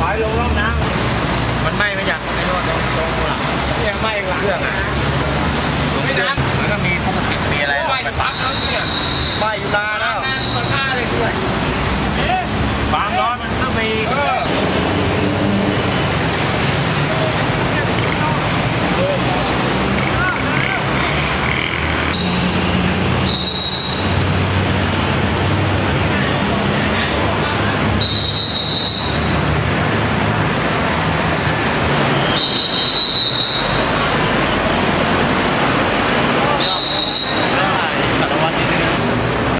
ถอยลงร่องน้ำมันไหม้มาจากไอ้โน่นตรงตรงหลังเนี่ไหม้หลังเรื่องอะ